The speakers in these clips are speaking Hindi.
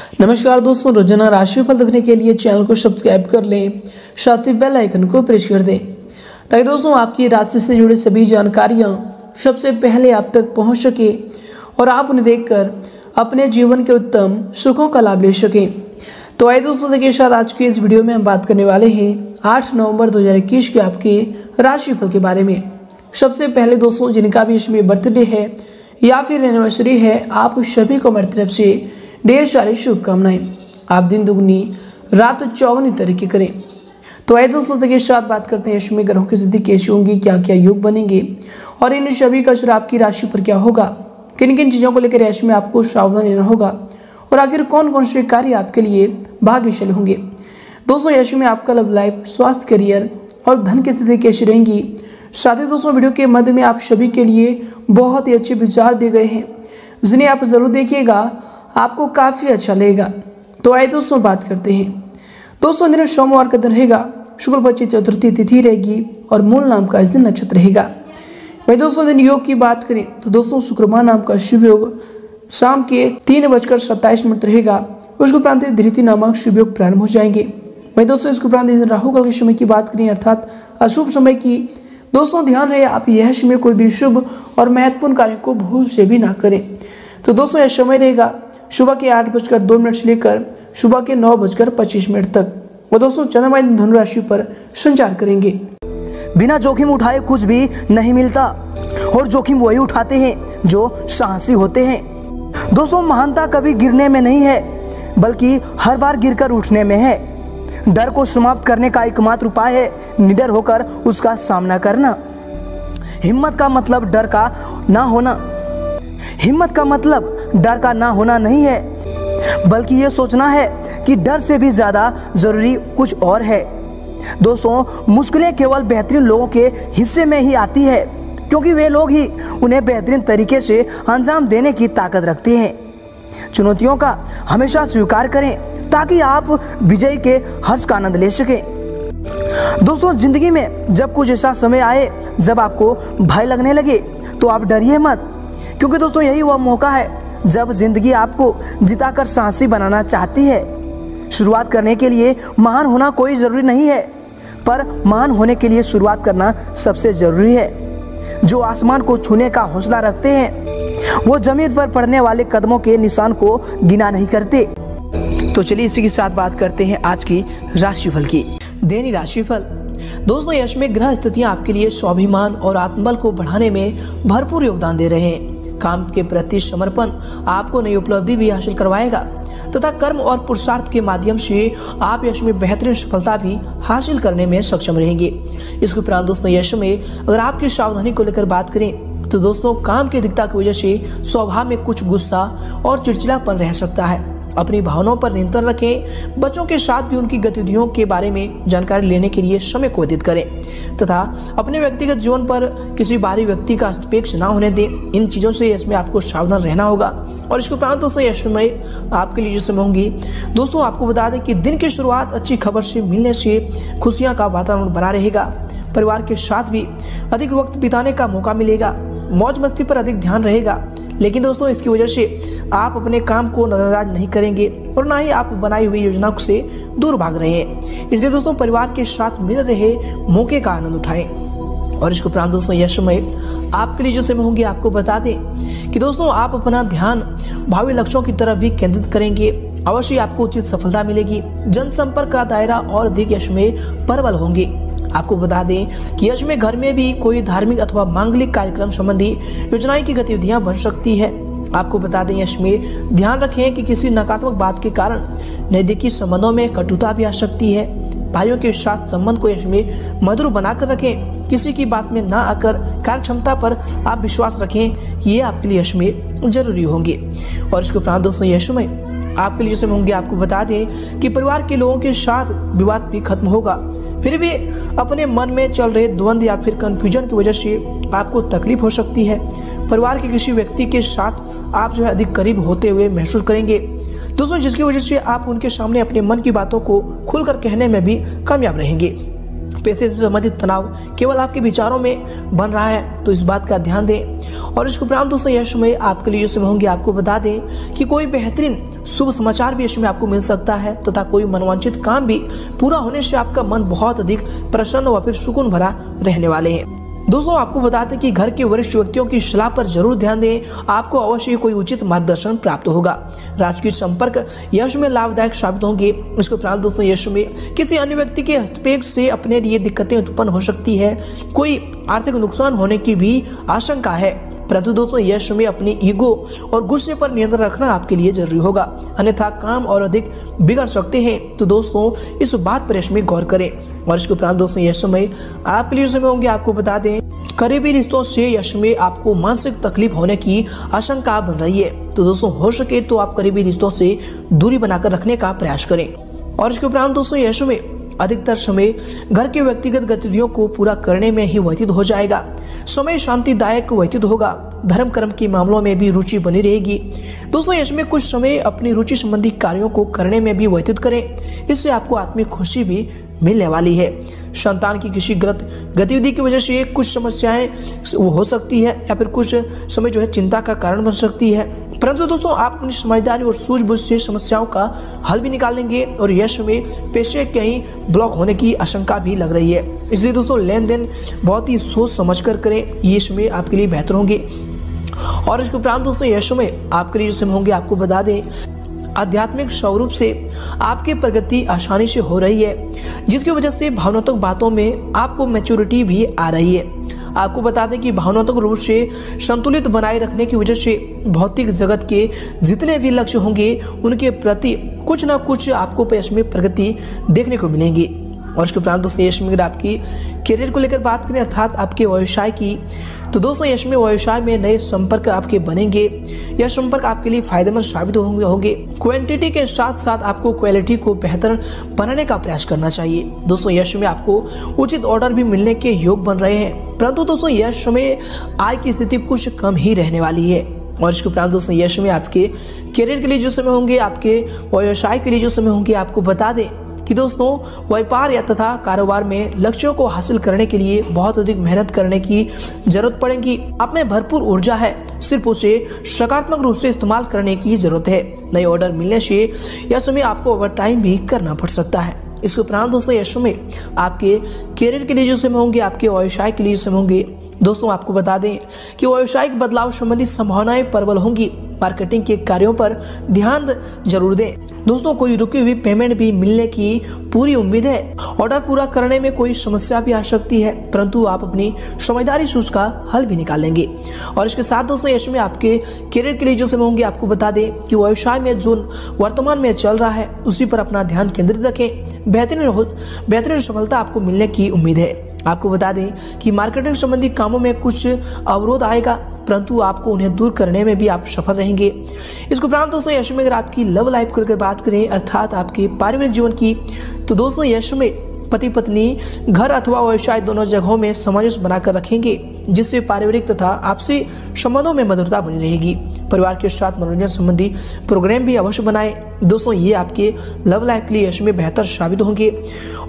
नमस्कार दोस्तों, रोज़ाना राशिफल देखने के लिए चैनल को सब्सक्राइब कर लें, साथ ही बेल आइकन को प्रेस कर दें। ताकि दोस्तों, आपकी राशि से जुड़ी सभी जानकारियाँ सबसे पहले आप तक पहुँच सके और आप उन्हें देखकर अपने जीवन के उत्तम सुखों का लाभ ले सकें। तो आइए दोस्तों, देखिए साथ आज की इस वीडियो में हम बात करने वाले हैं आठ नवंबर दो के आपके राशिफल के बारे में। सबसे पहले दोस्तों, जिनका भी इसमें बर्थडे है या फिर एनिवर्सरी है, आप सभी को मेरी तरफ़ से ढेर सारी शुभकामनाएँ। आप दिन दुगनी, रात चौगनी तरक्की करें। तो आए दोस्तों के साथ बात करते हैं इसमें ग्रहों की स्थिति कैसी होंगी क्या क्या योग बनेंगे और इन सभी का असर आपकी राशि पर क्या होगा? किन किन चीज़ों को लेकर ऐसे में आपको सावधान रहना होगा? और आखिर कौन कौन से कार्य आपके लिए भाग्यशाली होंगे? दोस्तों ऐसे में आपका लव लाइफ स्वास्थ्य करियर और धन की स्थिति कैसी रहेंगी? साथ ही दोस्तों, वीडियो के मध्य में आप सभी के लिए बहुत ही अच्छे विचार दिए गए हैं। जिन्हें आप ज़रूर देखिएगा आपको काफ़ी अच्छा लगेगा। तो आए दोस्तों बात करते हैं। दोस्तों दिन सोमवार का दिन रहेगा। शुक्ल पक्षी चतुर्थी तिथि रहेगी और मूल नाम का इस दिन नक्षत्र रहेगा। वही दोस्तों, दिन योग की बात करें तो दोस्तों शुक्रमा नाम का शुभ योग शाम के तीन बजकर सत्ताईस मिनट रहेगा। उसके उपरांत धृति नामक शुभ योग प्रारंभ हो जाएँगे। वही दोस्तों, इसके उपरांत राहु काल के समय की बात करें अर्थात अशुभ समय की, दोस्तों, ध्यान रहे आप यह समय कोई भी शुभ और महत्वपूर्ण कार्य को भूल से भी ना करें। तो दोस्तों, यह समय रहेगा। सुबह के आठ बजकर दो मिनट से लेकर सुबह के नौ बजकर पच्चीस मिनट तक। वो दोस्तों चंद्रमा धनु राशि पर संचार करेंगे। बिना जोखिम उठाए कुछ भी नहीं मिलता और जोखिम वही उठाते हैं जो साहसी होते हैं। दोस्तों, महानता कभी गिरने में नहीं है, बल्कि हर बार गिरकर उठने में है। डर को समाप्त करने का एकमात्र उपाय है निडर होकर उसका सामना करना। हिम्मत का मतलब डर का ना होना। हिम्मत का मतलब डर का ना होना नहीं है, बल्कि ये सोचना है कि डर से भी ज़्यादा ज़रूरी कुछ और है। दोस्तों, मुश्किलें केवल बेहतरीन लोगों के हिस्से में ही आती है, क्योंकि वे लोग ही उन्हें बेहतरीन तरीके से अंजाम देने की ताकत रखते हैं। चुनौतियों का हमेशा स्वीकार करें, ताकि आप विजय के हर्ष का आनंद ले सकें। दोस्तों, ज़िंदगी में जब कुछ ऐसा समय आए, जब आपको भय लगने लगे तो आप डरिए मत, क्योंकि दोस्तों, यही वह मौका है जब ज़िंदगी आपको जिताकर साहसी बनाना चाहती है, शुरुआत करने के लिए महान होना कोई ज़रूरी नहीं है, पर महान होने के लिए शुरुआत करना सबसे ज़रूरी है। जो आसमान को छूने का हौसला रखते हैं, वो ज़मीन पर पड़ने वाले कदमों के निशान को गिना नहीं करते। तो चलिए इसी के साथ बात करते हैं आज की राशिफल की। दैनिक राशिफल। दोस्तों, यश में ग्रह स्थितियाँ आपके लिए स्वाभिमान और आत्मबल को बढ़ाने में भरपूर योगदान दे रहे हैं। काम के प्रति समर्पण आपको नई उपलब्धि भी हासिल करवाएगा। तथा कर्म और पुरुषार्थ के माध्यम से आप यश में बेहतरीन सफलता भी हासिल करने में सक्षम रहेंगे। इसके उपरांत दोस्तों, यश में अगर आपकी सावधानी को लेकर बात करें तो दोस्तों, काम की अधिकता की वजह से स्वभाव में कुछ गुस्सा और चिड़चिड़ापन रह सकता है। अपनी भावनाओं पर नियंत्रण रखें। बच्चों के साथ भी उनकी गतिविधियों के बारे में जानकारी लेने के लिए समय को व्यतीत करें। तथा अपने व्यक्तिगत जीवन पर किसी बाहरी व्यक्ति का अपेक्ष ना होने दें। इन चीज़ों से इसमें आपको सावधान रहना होगा। और इसके उपरांत दोस्तों, यह समय आपके लिए समय होंगी। दोस्तों, आपको बता दें कि दिन की शुरुआत अच्छी खबर से मिलने से खुशियाँ का वातावरण बना रहेगा। परिवार के साथ भी अधिक वक्त बिताने का मौका मिलेगा। मौज मस्ती पर अधिक ध्यान रहेगा। लेकिन दोस्तों, इसकी वजह से आप अपने काम को नजरअंदाज नहीं करेंगे और ना ही आप बनाई हुई योजना से दूर भाग रहे हैं। इसलिए दोस्तों, परिवार के साथ मिल रहे मौके का आनंद उठाएँ। और इसके उपरांत दोस्तों, यह समय आपके लिए जो समय होंगे, आपको बता दें कि दोस्तों, आप अपना ध्यान भावी लक्ष्यों की तरफ़ भी केंद्रित करेंगे। अवश्य आपको उचित सफलता मिलेगी। जनसंपर्क का दायरा और अधिक यश में प्रबल होंगे। आपको बता दें कि यश में घर में भी कोई धार्मिक अथवा मांगलिक कार्यक्रम संबंधी योजनाएँ की गतिविधियाँ बन सकती है। आपको बता दें यश में ध्यान रखें कि किसी नकारात्मक बात के कारण नैदिकी संबंधों में कटुता भी आ सकती है। भाइयों के साथ संबंध को यश में मधुर बनाकर रखें। किसी की बात में ना आकर कार्य क्षमता पर आप विश्वास रखें, ये आपके लिए यश ज़रूरी होंगे। और इसके उपरांत दोस्तों, यश में आपके लिए होंगे, आपको बता दें कि परिवार के लोगों के साथ विवाद भी खत्म होगा। फिर भी अपने मन में चल रहे द्वंद्व या फिर कंफ्यूजन की वजह से आपको तकलीफ़ हो सकती है। परिवार के किसी व्यक्ति के साथ आप जो है अधिक करीब होते हुए महसूस करेंगे। दोस्तों, जिसकी वजह से आप उनके सामने अपने मन की बातों को खुलकर कहने में भी कामयाब रहेंगे। पैसे से संबंधित तनाव केवल आपके विचारों में बन रहा है तो इस बात का ध्यान दें। और इसके उपरांत दोस्तों यश में आपके लिए समय होंगे। आपको बता दें कि कोई बेहतरीन शुभ समाचार भी इसमें आपको मिल सकता है, तथा तो कोई मनवांचित काम भी पूरा होने से आपका मन बहुत अधिक प्रसन्न व फिर सुकून भरा रहने वाले हैं। दोस्तों, आपको बताते कि घर के वरिष्ठ व्यक्तियों की सलाह पर ज़रूर ध्यान दें। आपको अवश्य कोई उचित मार्गदर्शन प्राप्त होगा। राजकीय संपर्क यश में लाभदायक साबित होंगे। इसके उपरांत दोस्तों, यश में किसी अन्य व्यक्ति के हस्तक्षेप से अपने लिए दिक्कतें उत्पन्न हो सकती है। कोई आर्थिक नुकसान होने की भी आशंका है। परंतु दोस्तों, यश में अपनी ईगो और गुस्से पर नियंत्रण रखना आपके लिए ज़रूरी होगा। अन्यथा काम और अधिक बिगड़ सकते हैं। तो दोस्तों, इस बात पर यश में गौर करें। और इसके उपरांत दोस्तों यह समय आपके लिए समय होंगे, आपको बता दें, करीबी रिश्तों से यश में आपको मानसिक तकलीफ़ होने की आशंका बन रही है। तो दोस्तों, हो सके तो आप करीबी रिश्तों से दूरी बनाकर रखने का प्रयास करें। और इसके उपरांत दोस्तों यश में अधिकतर समय घर के व्यक्तिगत गतिविधियों को पूरा करने में ही व्यतीत हो जाएगा। समय शांतिदायक व्यतीत होगा। धर्म कर्म के मामलों में भी रुचि बनी रहेगी। दोस्तों इसमें कुछ समय अपनी रुचि संबंधी कार्यों को करने में भी व्यतीत करें। इससे आपको आत्मिक खुशी भी मिलने वाली है। संतान की किसी गलत गतिविधि की वजह से कुछ समस्याएँ हो सकती है या फिर कुछ समय जो है चिंता का कारण बन सकती है। परंतु दोस्तों, आप अपनी समझदारी और सूझबूझ से समस्याओं का हल भी निकाल लेंगे और यश में पैसे कहीं ब्लॉक होने की आशंका भी लग रही है। इसलिए दोस्तों लेन देन बहुत ही सोच समझ कर करें, ये समय आपके लिए बेहतर होंगे। और इसके उपरांत दोस्तों, यशो में आपके लिए जो समय होंगे, आपको बता दें आध्यात्मिक स्वरूप से आपकी प्रगति आसानी से हो रही है, जिसकी वजह से भावनात्मक बातों में आपको मैच्योरिटी भी आ रही है। आपको बता दें कि भावनात्मक रूप से संतुलित बनाए रखने की वजह से भौतिक जगत के जितने भी लक्ष्य होंगे, उनके प्रति कुछ ना कुछ आपको पेश में प्रगति देखने को मिलेंगी। और इसके उपरांत दोस्तों, यश में आपकी करियर को लेकर बात करें, अर्थात आपके व्यवसाय की तो दोस्तों, यश में व्यवसाय में नए संपर्क आपके बनेंगे। यह संपर्क आपके लिए फ़ायदेमंद साबित होंगे होंगे। क्वांटिटी के साथ साथ आपको क्वालिटी को बेहतर बनाने का प्रयास करना चाहिए। दोस्तों, यश में आपको उचित ऑर्डर भी मिलने के योग बन रहे हैं। परंतु दोस्तों, यश में आय की स्थिति कुछ कम ही रहने वाली है। और इसके उपरांत दोस्तों, यश में आपके करियर के लिए जो समय होंगे, आपके व्यवसाय के लिए जो समय होंगे, आपको बता दें। कि दोस्तों, व्यापार या तथा कारोबार में लक्ष्यों को हासिल करने के लिए बहुत अधिक मेहनत करने की ज़रूरत पड़ेगी। आप में भरपूर ऊर्जा है। सिर्फ़ उसे सकारात्मक रूप से इस्तेमाल करने की ज़रूरत है। नए ऑर्डर मिलने से यह समय आपको ओवर टाइम भी करना पड़ सकता है। इसके उपरांत दोस्तों, यह समय आपके करियर के लिए जो समय होंगे, आपके व्यवसाय के लिए समय होंगे। दोस्तों, आपको बता दें कि व्यावसायिक बदलाव संबंधी संभावनाएँ प्रबल होंगी। मार्केटिंग के कार्यों पर ध्यान ज़रूर दें। दोस्तों, कोई रुकी हुई पेमेंट भी मिलने की पूरी उम्मीद है। ऑर्डर पूरा करने में कोई समस्या भी आ सकती है, परंतु आप अपनी समझदारी से उसका हल भी निकालेंगे और इसके साथ दोस्तों, यश में आपके करियर के लिए जो समय होंगे, आपको बता दें कि व्यवसाय में, जो वर्तमान में चल रहा है, उसी पर अपना ध्यान केंद्रित रखें। बेहतरीन बेहतरीन सफलता आपको मिलने की उम्मीद है। आपको बता दें कि मार्केटिंग संबंधी कामों में कुछ अवरोध आएगा। परंतु आपको उन्हें दूर करने में भी आप सफल रहेंगे। इसके उपरांत दोस्तों, यश में अगर आपकी लव लाइफ को लेकर बात करें, अर्थात आपके पारिवारिक जीवन की तो दोस्तों, यश में पति पत्नी घर अथवा व्यवसाय दोनों जगहों में सामंजस्य बनाकर रखेंगे, जिससे पारिवारिक तथा आपसी संबंधों में मधुरता बनी रहेगी। परिवार के साथ मनोरंजन संबंधी प्रोग्राम भी अवश्य बनाएँ। दोस्तों, ये आपके लव लाइफ के लिए यश में बेहतर साबित होंगे।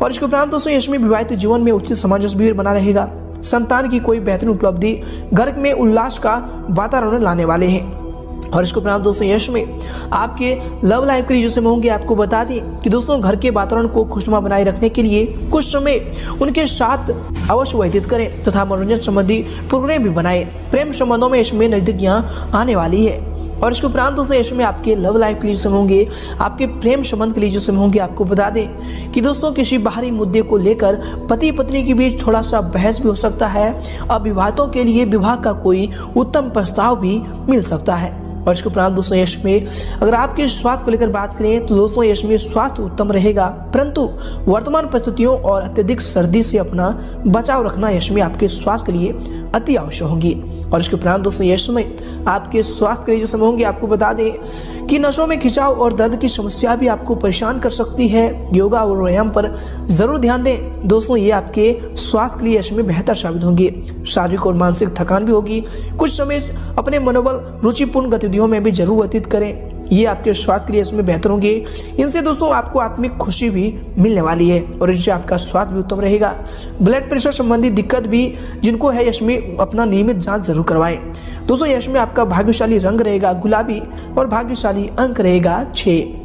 और इसके उपरांत दोस्तों, यश में विवाहित जीवन में उचित सामंजस्य भी बना रहेगा। संतान की कोई बेहतरीन उपलब्धि घर में उल्लास का वातावरण लाने वाले हैं। और इसको प्रणाम दोस्तों, यश में आपके लव लाइफ के लिए जो समय होंगे, आपको बता दें कि दोस्तों, घर के वातावरण को खुशनुमा बनाए रखने के लिए कुछ समय उनके साथ अवश्य व्यतीत करें तथा मनोरंजन संबंधी प्रोग्राम भी बनाए। प्रेम संबंधों में इसमें नजदीकियाँ आने वाली है। और इसके उपरांत दोस्तों ऐसे में आपके लव लाइफ के लिए समय होंगे, आपके प्रेम संबंध के लिए जो समय होंगे, आपको बता दें कि दोस्तों, किसी बाहरी मुद्दे को लेकर पति पत्नी के बीच थोड़ा सा बहस भी हो सकता है और विवाहों के लिए विवाह का कोई उत्तम प्रस्ताव भी मिल सकता है। और इसके उपरांत दोस्तों यश में अगर आपके स्वास्थ्य को लेकर बात करें तो दोस्तों यश में स्वास्थ्य उत्तम रहेगा, परंतु वर्तमान परिस्थितियों और अत्यधिक सर्दी से अपना बचाव रखना यश में आपके स्वास्थ्य के लिए अति आवश्यक होगी। और इसके उपरांत दोस्तों यह समय आपके स्वास्थ्य के लिए जो समय होंगे, आपको बता दें कि नशों में खिंचाव और दर्द की समस्या भी आपको परेशान कर सकती है। योगा और व्यायाम पर ज़रूर ध्यान दें। दोस्तों, ये आपके स्वास्थ्य के लिए इसमें बेहतर साबित होंगे। शारीरिक और मानसिक थकान भी होगी। कुछ समय अपने मनोबल, रुचिपूर्ण गतिविधियों में भी ज़रूर व्यतीत करें। ये आपके स्वास्थ्य के लिए इसमें बेहतर होंगे। इनसे दोस्तों, आपको आत्मिक खुशी भी मिलने वाली है और इनसे आपका स्वास्थ्य भी उत्तम रहेगा। ब्लड प्रेशर संबंधी दिक्कत भी जिनको है यश में अपना नियमित जाँच ज़रूर करवाएँ। दोस्तों, यश में आपका भाग्यशाली रंग रहेगा गुलाबी और भाग्यशाली अंक रहेगा छः